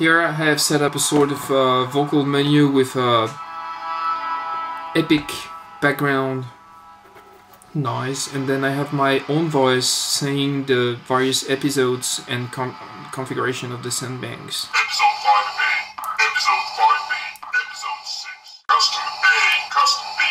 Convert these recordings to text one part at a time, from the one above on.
Here I have set up a sort of uh, vocal menu with a epic background noise and then I have my own voice saying the various episodes and configuration of the sound banks. Episode 5A, Episode 5B, Episode 6, Custom A, Custom B,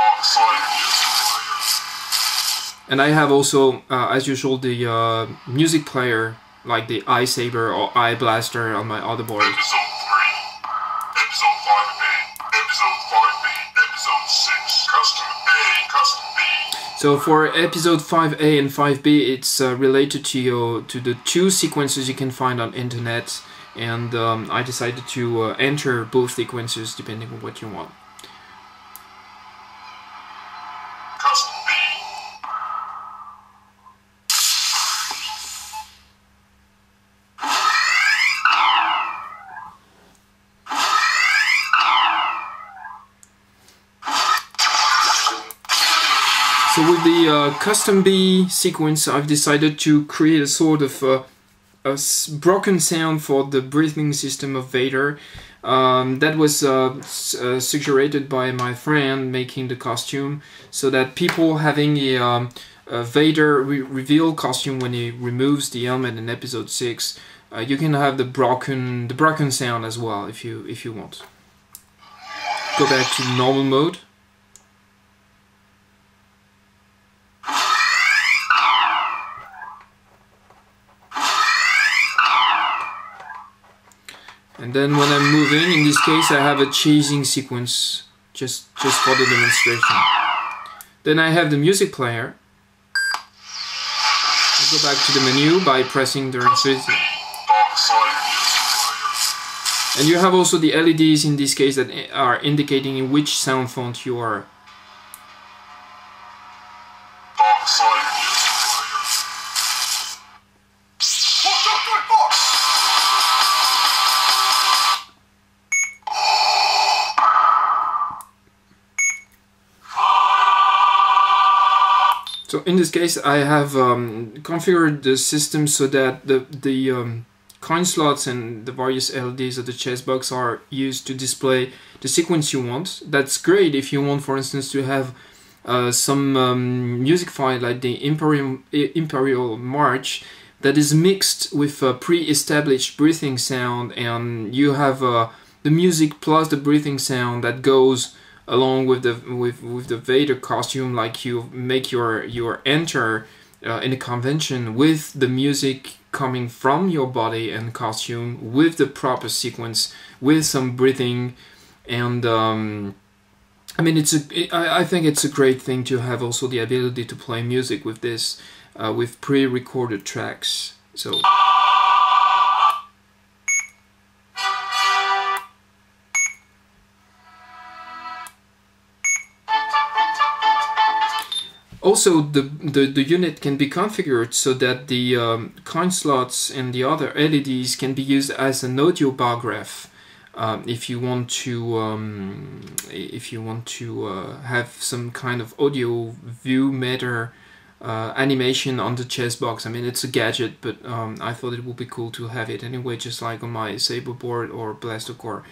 Dark Side Music Player. And I have also, uh, as usual, the uh, music player like the iSaber or iBlaster on my other board. Episode 3, Episode 5A, Episode 5B, Episode 6, Custom A, Custom B. So for episode 5A and 5B, it's uh, related to your to the two sequences you can find on internet, and um, I decided to uh, enter both sequences depending on what you want. So with the uh, custom B sequence, I've decided to create a sort of uh, a broken sound for the breathing system of Vader. Um, that was uh, uh, suggested by my friend making the costume, so that people having a, um, a Vader re- reveal costume when he removes the helmet in Episode Six, uh, you can have the broken the broken sound as well if you if you want. Go back to normal mode. And then when I'm moving, in this case I have a chasing sequence just just for the demonstration. Then I have the music player. I go back to the menu by pressing the Player. And you have also the LEDs in this case that are indicating in which sound font you are. So in this case, I have um, configured the system so that the the um, coin slots and the various LEDs of the chestbox are used to display the sequence you want. That's great if you want, for instance, to have uh, some um, music file like the Imperial Imperial March that is mixed with a pre-established breathing sound, and you have uh, the music plus the breathing sound that goes along with the with with the Vader costume, like you make your your enter uh, in a convention with the music coming from your body and costume with the proper sequence with some breathing and um, I mean it's a I, I think it's a great thing to have also the ability to play music with this uh, with pre-recorded tracks so Also, the, the, the unit can be configured so that the um, coin slots and the other LEDs can be used as an audio bar graph. Um, if you want to, um, if you want to uh, have some kind of audio VU meter uh, animation on the chestbox. I mean, it's a gadget, but um, I thought it would be cool to have it anyway, just like on my Saber board or Blaster Core.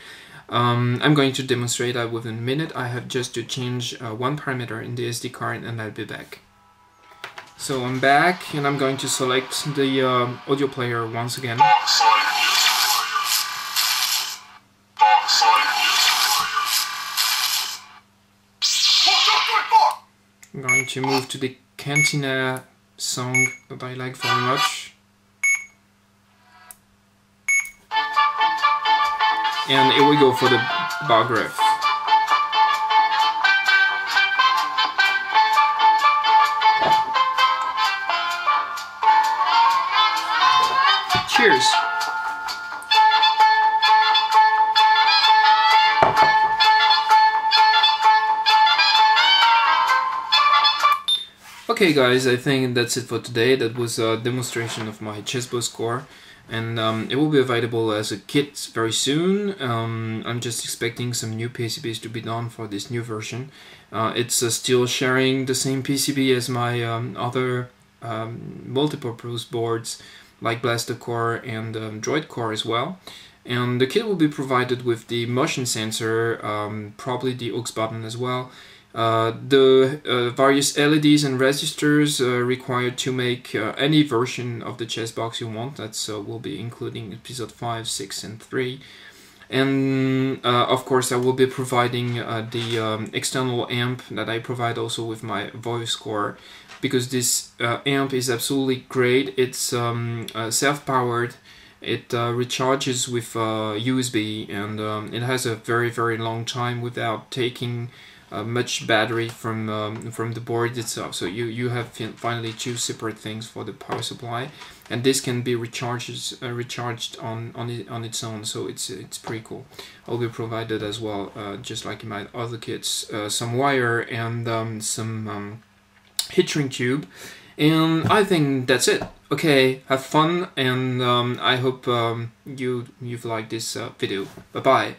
Um, I'm going to demonstrate that within a minute. I have just to change uh, one parameter in the SD card and I'll be back. So I'm back and I'm going to select the um audio player once again. I'm going to move to the Cantina song that I like very much. And here we go for the bar graph. Cheers! Okay guys, I think that's it for today. That was a demonstration of my chestbox core and um, it will be available as a kit very soon. Um, I'm just expecting some new PCBs to be done for this new version. Uh, it's uh, still sharing the same PCB as my um, other um, multi-purpose boards like Blaster Core and um, Droid Core as well. and the kit will be provided with the motion sensor, um, probably the aux button as well. Uh, the uh, various LEDs and resistors uh, required to make uh, any version of the chestbox you want. That's uh, will be including episode 5, 6, and 3. And of course, I will be providing the um, external amp that I provide also with my voice core because this amp is absolutely great. It's um, self powered it recharges with USB and um, it has a very very long time without taking uh, much battery from um, from the board itself. So you you have finally two separate things for the power supply, and this can be recharges uh, recharged on on it, on its own. So it's it's pretty cool. I'll be provided as well, uh, just like in my other kits, uh, some wire and um, some um, heat shrink tube. And I think that's it. Okay, have fun, and um, I hope um, you you've liked this uh, video. Bye bye.